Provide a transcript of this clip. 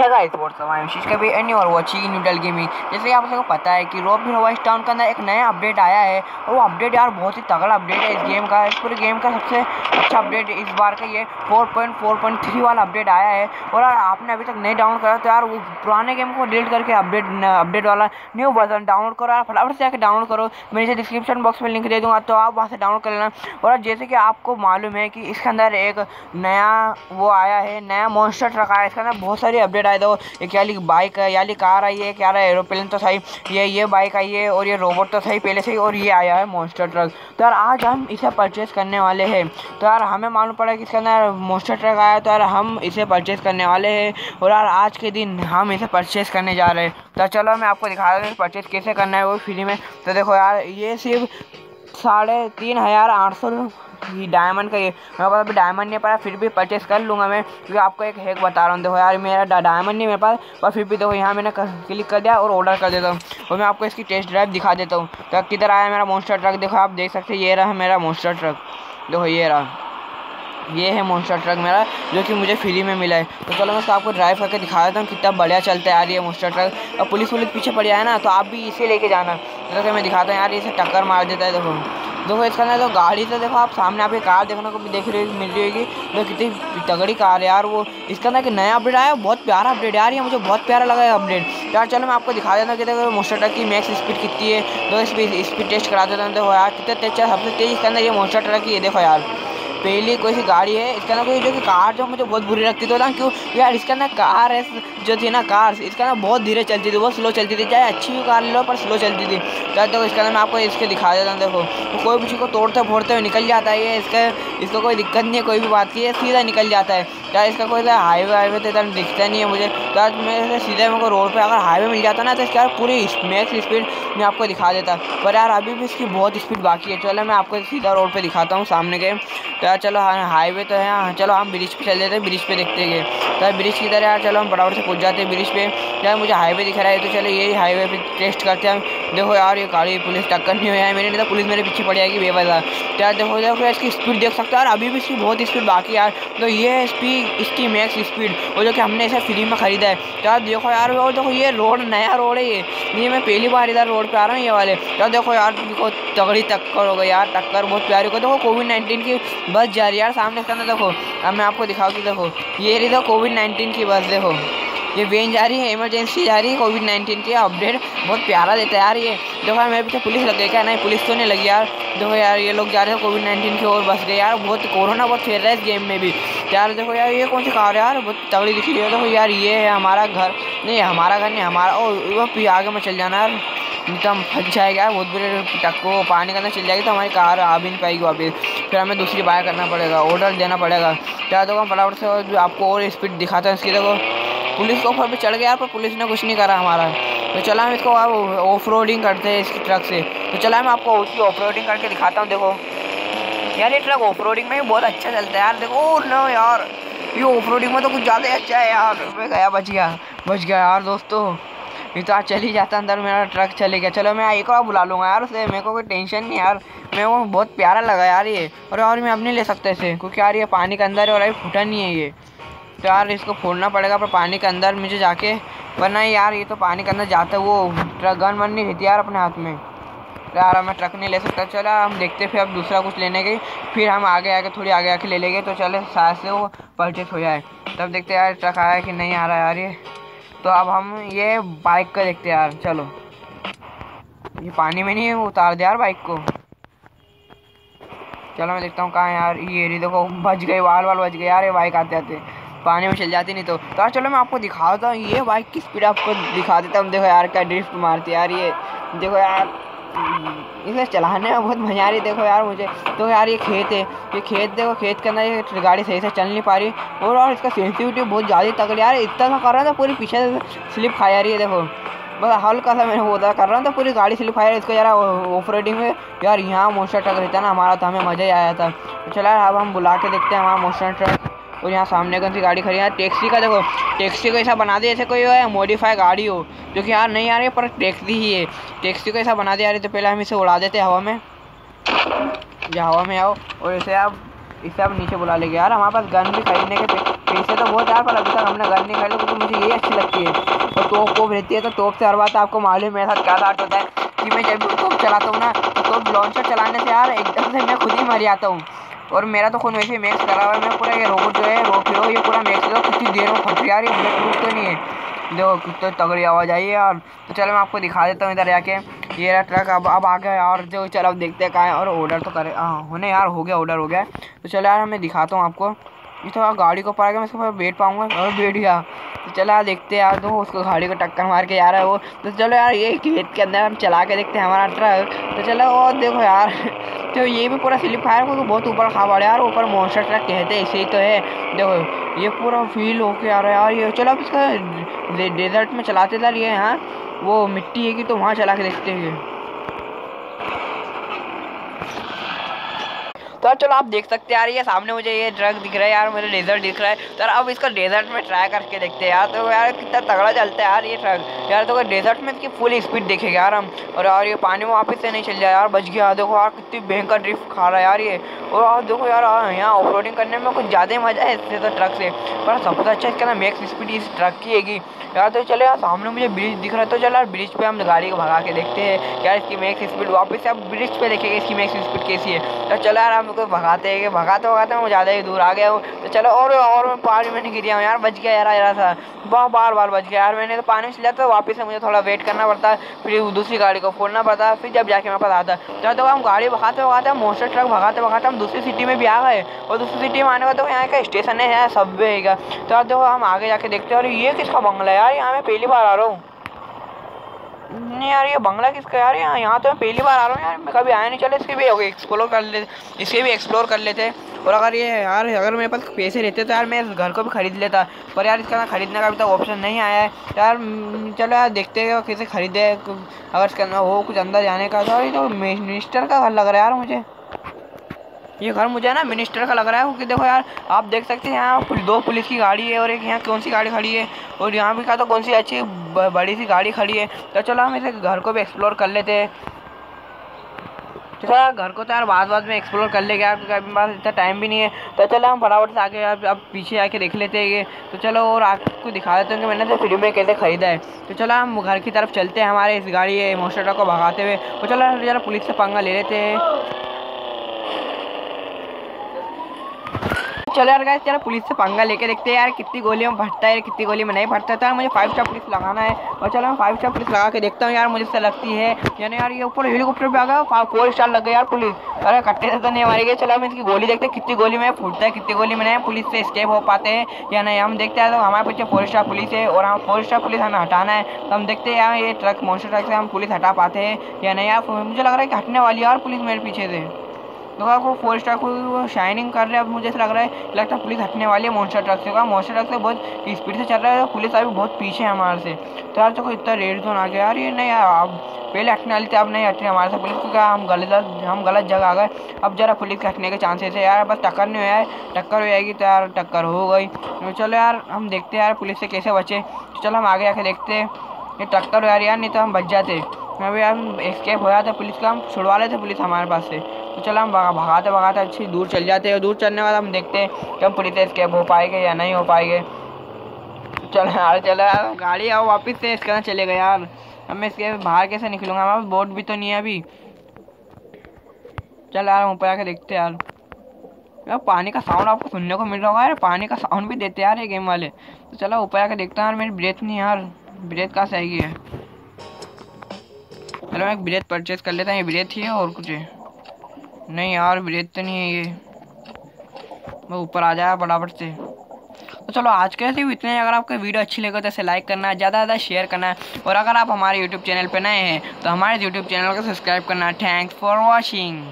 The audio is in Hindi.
है गाइस का भी एनी और वाचिंग न्यूडल गेमिंग जैसे कि आप सबको पता है कि रॉबिन वाइस टाउन के अंदर एक नया अपडेट आया है। और वो अपडेट यार बहुत ही तगड़ा अपडेट है इस गेम का। इस पूरे गेम का सबसे अच्छा अपडेट इस बार का ये 4.4.3 वाला अपडेट आया है। और यार आपने अभी तक नहीं डाउनलोड करा तो यार वो पुराने गेम को डिलीट करके अपडेट अपडेट वाला न्यू वर्जन डाउनलोड करो यार। फटाफट से जाकर डाउनलोड करो। मैं नीचे डिस्क्रिप्शन बॉक्स में लिंक दे दूँगा तो आप वहाँ से डाउनलोड कर लेना। और जैसे कि आपको मालूम है कि इसके अंदर एक नया वो आया है, नया मॉन्स्टर आया है। इसके अंदर बहुत सारी अपडेट आए थे एक याली बाइक है याली कार आई है क्या रहा है एरोप्लेन तो सही, ये ये बाइक आई है और ये रोबोट तो सही, पहले से ही, और ये आया है मॉन्स्टर ट्रक तो यार, आज हम इसे परचेज़ करने वाले हैं। तो यार, हमें मालूम पड़ा कि इसके अंदर मॉन्स्टर ट्रक आया तो यार, हम इसे परचेज़ करने वाले हैं, और यार, आज के दिन हम इसे परचेज़ करने जा रहे हैं। तो चलो, मैं आपको दिखा रहा हूँ परचेज़ कैसे करना है वो फ्री में। तो देखो यार, ये सिर्फ़ साढ़े तीन हज़ार आठ सौ ये डायमंड का ये, मेरे पास अभी डायमंड नहीं पाया फिर भी परचेस कर लूँगा मैं, क्योंकि आपको एक हैक बता रहा हूँ। देखो यार, मेरा डायमंड नहीं मेरे पास, पर फिर भी देखो, यहाँ मैंने क्लिक कर दिया और ऑर्डर कर देता हूँ। और मैं आपको इसकी टेस्ट ड्राइव दिखा देता हूँ। तो किधर आया मेरा मोस्टर ट्रक देखो, आप देख सकते ये रहा मेरा मोस्टर ट्रक देखो, ये रहा। ये है मोस्टर ट्रक मेरा, जो कि मुझे फ्री में मिला है। तो चलो, मैं आपको ड्राइव करके दिखा देता हूँ, कितना बढ़िया चलता है यार ये मोस्टर ट्रक और पुलिस वुलिस पीछे पड़ जाए ना तो आप भी इसे लेके जाना। जैसे मैं दिखाता हूँ यार इसे टक्कर मार देता है, देखो। देखो इसका ना तो गाड़ी तो देखो, आप सामने आपकी कार देखने को भी देख रही मिल रही होगी। तो कितनी तगड़ी कार है यार वो। इसका ना कि नया अपडेट आया, बहुत प्यारा अपडेट यार, ये मुझे बहुत प्यारा लगा है अपडेट। यार, चलो मैं आपको दिखा देता हूँ कि मोस्टर ट्रक की मैक्स स्पीड कितनी है। तो स्पीड स्पीड टेस्ट करा देता हूँ, देखो यार, कितना तेज, सबसे तेज इसके अंदर ये मोस्टर ट्रक की है, देखो यार। पहली कोई सी गाड़ी है, इसका ना कोई जो कि कार जो मुझे बहुत बुरी लगती थी ना क्यों, यार इसका ना कार है, जो थी ना कार, इसका ना बहुत धीरे चलती थी, बहुत स्लो चलती थी, चाहे अच्छी भी कार लो पर स्लो चलती थी। तो देखो इसका अंदर मैं आपको इसके दिखा देता हूँ, देखो तो कोई भी चीज़ को तोड़ते फोड़ते हुए निकल जाता है, ये इसका, इसको कोई दिक्कत नहीं है, कोई भी बात की है सीधा निकल जाता है। क्या इसका कोई हाईवे हाईवे तो इधर दिखता नहीं है मुझे। तो आज मैं सीधे मेरे को रोड पे अगर हाईवे मिल जाता ना तो इसका पूरी मैक्स स्पीड मैं आपको दिखा देता। पर यार अभी भी इसकी बहुत स्पीड बाकी है। चलो मैं आपको सीधा रोड पे दिखाता हूँ सामने के। तो यार चलो हाईवे तो है हाँ चलो हम ब्रिज पर चल देते हैं ब्रिज पे देखते हैं। तो ब्रिज की तरह यार चलो हम बराबर से पहुँच जाते हैं ब्रिज पे। यार मुझे हाईवे दिख रहा है तो चलो यही हाईवे पर टेस्ट करते हैं। देखो यार ये गाड़ी पुलिस टक्कर नहीं हुई है, मेरे नहीं तो पुलिस मेरे पीछे पड़ जाएगी बेवजह। तो यार देखो देखो इसकी स्पीड देख सकते हो यार, अभी भी इसकी बहुत स्पीड बाकी यार। तो ये स्पीड इसकी मैक्स स्पीड और जो कि हमने इसे फ्री में ख़रीदा है। तो यार, देखो यार, वो देखो ये रोड, नया रोड है ये। ये मैं पहली बार इधर रोड पे आ रहा हूँ, ये वाले। तो देखो यार, देखो, तगड़ी टक्कर हो गई यार, टक्कर बहुत प्यारी हो देखो कोविड नाइन्टीन की बस जा रही है यार, सामने करना देखो। अब मैं आपको दिखाऊँ कि देखो, ये रही देखो कोविड नाइन्टीन की बस, देखो। ये वेन जा रही है इमरजेंसी जा रही है कोविड नाइन्टीन की अपडेट बहुत प्यारा देता है यार ये। देखो यार, मेरे पीछे पुलिस लग गई क्या, नहीं, पुलिस तो नहीं लगी यार। देखो यार, ये लोग जा रहे हैं कोविड नाइन्टीन की ओर बस गए यार। बहुत कोरोना बहुत फैल रहा है इस गेम में भी। यार देखो यार, ये कौन सी कार है यार? बहुत तगड़ी दिख रही है। देखो यार, ये है हमारा घर। नहीं, हमारा घर नहीं, हमारा ओ, वो आगे में चल जाना यार। हम फंस जाएगा बहुत बुरे टक्को पानी के अंदर चल जाएगी तो हमारी कार आ भी नहीं पाएगी वापस। फिर हमें दूसरी बाय करना पड़ेगा ऑर्डर देना पड़ेगा। क्या देखो फटाफट से आपको और स्पीड दिखाते हैं इसकी, देखो। पुलिस के ऊपर भी चढ़ गया पर पुलिस ने कुछ नहीं करा हमारा। तो चला हम इसको अब ऑफ़ रोडिंग करते हैं इसकी ट्रक से। तो चला मैं आपको उसकी ऑफ़ रोडिंग करके दिखाता हूँ, देखो। यार, ये ट्रक ऑफ़ रोडिंग में भी बहुत अच्छा चलता है यार, देखो नो यार, ये ऑफ़ रोडिंग में तो कुछ ज़्यादा अच्छा है यार। मैं गया, बच गया बच गया यार दोस्तों। ये तो आज चल ही जाता अंदर, मेरा ट्रक चले गया। चलो, मैं एक और बुला लूँगा यार उसे, मेरे को कोई टेंशन नहीं यार। मेरे को बहुत प्यारा लगा यार ये। और और मैं अब नहीं ले सकता इसे, क्योंकि यार, ये पानी के अंदर है और अभी फूटा नहीं है ये। तो यार, इसको फोड़ना पड़ेगा पर पानी के अंदर मुझे जाके। वरना यार, ये तो पानी के अंदर जाता है वो। ट्रक गन वन नहीं रहती यार अपने हाथ में। तो यार मैं ट्रक नहीं ले सकता। चला, हम देखते फिर अब दूसरा कुछ लेने गए फिर हम आगे आके थोड़ी आगे आके ले लेंगे। तो चले, शायद से वो परचेस हो जाए। तब देखते यार, ट्रक आया कि नहीं आ रहा यार ये। तो अब हम ये बाइक का देखते यार। चलो। ये पानी में नहीं उतार दे यार बाइक को। चलो, मैं देखता हूँ कहाँ यार। ये देखो बच गए वाल वाल बच गए यार, ये बाइक आते आते पानी में चल जाती, नहीं तो। तो यार चलो मैं आपको दिखा देता हूँ ये बाइक की स्पीड आपको दिखा देता हूँ। देखो यार क्या ड्रिफ्ट मारती है यार ये। देखो यार, इसे चलाने में बहुत मज़ा आ रही देखो यार मुझे तो यार ये खेत है। ये खेत, देखो खेत के अंदर ये गाड़ी सही से चल नहीं पा रही। और और इसका सेंसिटिविटी बहुत ज़्यादा तगड़ी यार इतना सा कर रहा था पूरी पीछे स्लिप खा जा रही है, देखो। बस हल्का सा मैंने वो उधर कर रहा था पूरी गाड़ी स्लिप खा रही है। इसको यार ऑफ़ रोडिंग में यार यहाँ मोस्टर ट्रक रहता ना, हमारा तो हमें मज़ा ही आया था तो चला अब हम बुला के देखते हैं हमारा मोस्टर ट्रक और यहाँ सामने कौन सी गाड़ी खड़ी है? टैक्सी का देखो, टैक्सी को ऐसा बना दे जैसे कोई है मॉडिफाई गाड़ी हो, जो कि यार नहीं आ रही पर टैक्सी ही है। टैक्सी को ऐसा बना दे आ रही तो पहले हम इसे उड़ा देते हवा में। या हवा में आओ, और इसे आप इसे आप नीचे बुला लेंगे। यार हमारे पास गन भी खरीदने के पैसे तो बहुत यार, पर अभी तक हमने गन नहीं खरीदा, क्योंकि मुझे ये अच्छी लगती है। और टोप वोप रहती है तो टोप से हर बात आपको मालूम मेरे साथ क्या साथ होता है कि मैं जब भी टोप चलाता हूँ ना तो टोप लॉन्चर चलाने से यार एकदम से मैं खुद ही मर जाता हूँ। और मेरा तो खून वैसे मैक्स करा हुआ है, मैं पूरा ये रोबोट जो है रोक लो ये पूरा मैक्स लो कितनी देर में फट रही है बुलेट तो नहीं है। देखो, कितनी तगड़ी आवाज़ आई है यार। तो चलो, मैं आपको दिखा देता हूँ इधर जाके। ये रहा ट्रक अब अब आ गया और जो, चलो, अब देखते हैं कहाँ है। और ऑर्डर तो करे हाँ होने यार, हो गया ऑर्डर हो गया। तो चलो यार, मैं दिखाता हूँ आपको। ये तो गाड़ी को पड़ा गया मैं इसके बैठ पाऊँगा। और बैठ गया। तो चलो यार, देखते यार तो उसको गाड़ी को टक्कर मार के जा है वो। तो चलो यार, ये खेत के अंदर हम चला के देखते हैं हमारा ट्रक तो चलो वो देखो यार तो ये भी पूरा स्लिप खाया क्योंकि बहुत ऊपर खा पड़ा यार, ऊपर मोस्टर ट्रक कहते हैं, इसे तो है। देखो, ये पूरा फील होके आ रहा है यार, ये चलो इसका डेजर्ट में चलाते चलिए यहाँ वो मिट्टी है कि तो वहाँ चला के देखते हैं। तो चलो आप देख सकते हैं यार, ये सामने मुझे ये ट्रक दिख रहा है यार, मुझे डेजर्ट दिख रहा है। तो अब इसका डेजर्ट में ट्राई करके देखते हैं यार। तो यार कितना तगड़ा चलता है यार ये ट्रक यार तो डेजर्ट में इसकी फुल स्पीड देखेगा यार हम। और यार ये पानी में वापस से नहीं चल जाए यार, बच गया। देखो यार कितनी भयंकर ड्रिफ्ट खा रहा है यार ये। और यार देखो यार यहाँ ऑफ़ करने में कुछ ज़्यादा ही मज़ा है इससे तो ट्रक से। पर सबसे अच्छा इसका ना मैक्स स्पीड इस ट्रक की है यार तो चले यार, सामने मुझे ब्रिज दिख रहा है। तो चलो यार ब्रिज पे हम गाड़ी को भगा के देखते हैं यार इसकी मैक्स स्पीड वापस से, अब ब्रिज पे देखेंगे इसकी मैक्स स्पीड कैसी है। तो चलो यार, हम भगाते हैं भगाते भगाते मैं ज़्यादा ही दूर आ गया हूँ। तो चलो और और मैं पानी में नहीं गिर हूँ यार बच गया यार यार था। बहुत बार बार बच गया यार मैंने तो पानी में चला तो वापस से मुझे थोड़ा वेट करना पड़ता फिर दूसरी गाड़ी को फोड़ना पड़ता फिर जब जाके मेरे पास आता। तो, तो हम गाड़ी भगाते भगाते हम मोस्टर ट्रक भगाते भगाते हम दूसरी सिटी में भी आ गए और दूसरी सिटी में आने का तो यहाँ का स्टेशन है सब का तो देखो हम आगे जाके देखते हैं और ये किसका बंगला है यार? यहाँ मैं पहली बार आ रहा हूँ। नहीं यार, ये बंगला किसका यार? यहाँ यहाँ तो मैं पहली बार आ रहा हूँ यार। मैं कभी आया नहीं, चले इसके भी एक्सप्लोर कर लेते इसके भी एक्सप्लोर कर लेते। और अगर ये यार, अगर मेरे पास पैसे रहते तो यार मैं इस घर को भी ख़रीद लेता। पर यार इसका ख़रीदने का अभी तक ऑप्शन नहीं आया है। यार चलो यार, देखते हैं कैसे ख़रीदे। अगर इसके अंदर हो, कुछ अंदर जाने का। तो मिनिस्टर का घर लग रहा है यार मुझे। ये घर मुझे ना मिनिस्टर का लग रहा है, क्योंकि देखो यार, आप देख सकते हैं यहाँ दो पुलिस की गाड़ी है और एक यहाँ कौन सी गाड़ी खड़ी है और यहाँ भी कहा तो कौन सी अच्छी बड़ी सी गाड़ी खड़ी है। तो चलो हम इसे घर को भी एक्सप्लोर कर लेते हैं। तो यार, घर को तो यार बाद बाद में एक्सप्लोर कर लेंगे यार, क्योंकि अभी पास इतना टाइम भी नहीं है। तो चलो हम फटाफट से आगे अब पीछे आके देख लेते हैं ये। तो चलो और आपको दिखा देते हैं कि मैंने तो फ्री में कैसे ख़रीदा है। तो चलो हम घर की तरफ़ चलते हैं, हमारे इस गाड़ी मोस्टर को भगाते हुए। तो चलो जरा पुलिस से पंगा ले लेते हैं। चलो यार गाइस चलो पुलिस से पंगा लेके देखते हैं यार कितनी गोलियों में फटता है, कितनी गोली में नहीं फटता था। मुझे फाइव स्टार पुलिस लगाना है। और चलो मैं फाइव स्टार पुलिस लगा के देखता हूँ यार, मुझे से लगती है। यानी यार ये ऊपर हेलीकॉप्टर पे आ गया फोर स्टार लग गया यार पुलिस अरे कट्टे से तो नहीं हमारे गए चलो हम इसकी गोली देखते हैं, कितनी गोली में फूटता है, कितनी गोली में नहीं पुलिस से स्केप हो पाते हैं। या नहीं, हम देखते हैं तो हमारे पीछे फोर स्टार पुलिस है और हम फोर स्टार पुलिस हमें हटाना है। तो हम देखते हैं यार ये ट्रक मोस्टर ट्रक से हम पुलिस हटा पाते हैं। या नहीं यार, मुझे लग रहा है कि हटने वाली है यार पुलिस मेरे पीछे से। तो आपको फोर स्टार को शाइनिंग कर रहे हैं। अब मुझे ऐसा लग रहा है, लगता है पुलिस हटने वाली है मोस्टर ट्रक से। का मोस्टर ट्रक से बहुत स्पीड से चल रहा है, पुलिस अभी बहुत पीछे है हमारे से। तो यार देखो, इतना रेड जोन आ गया। यार ये नहीं यार अब पहले हटने वाली थी, अब नहीं हटने हमारे से। पुलिस को क्या हम गलत हम गलत जगह आ गए। अब जरा पुलिस के हटने के चांसेस है। यार बस टक्कर नहीं हुआ है टक्कर हो जाएगी तो यार टक्कर हो गई। तो चलो यार, हम देखते हैं यार पुलिस से कैसे बचे। तो चलो हम आगे आके देखते हैं। ये टक्कर हो यार यार नहीं तो हम बच जाते। अभी हम एस्केप हो जाते, पुलिस का हम छुड़वा लेते, पुलिस हमारे पास से। तो चलो हम भगाते भगाते अच्छी दूर चल जाते हैं। दूर चलने वाला हम देखते हैं कि हम पुलिस स्केप हो पाएँगे या नहीं हो पाएँगे। चलो यार चलो यार, गाड़ी आओ, वापस से इसके अंदर चले गए यार। अब मैं इसके बाहर कैसे निकलूँगा? हमारे बोट भी तो नहीं है अभी। चल यार ऊपर आके देखते यार। यार, पानी का साउंड आपको सुनने को मिल रहा होगा यार। पानी का साउंड भी देते यार ये गेम वाले। तो चलो ऊपर आके देखते हैं यार, मेरी ब्रेथ नहीं यार। ब्रेथ कहाँ से आएगी है चलो मैं एक ब्रेथ परचेज कर लेता हूँ, ये ब्रेथ ही है और कुछ है। नहीं यार ब्रेथ तो नहीं है ये। मैं ऊपर आ जाया बराबर से। तो चलो, आज के सिर्फ़ इतने अगर आपको वीडियो अच्छी लगे तो इसे लाइक करना है ज़्यादा ज़्यादा शेयर करना है। और अगर आप हमारे यूट्यूब चैनल पर नए हैं तो हमारे यूट्यूब चैनल को सब्सक्राइब करना। Thanks for watching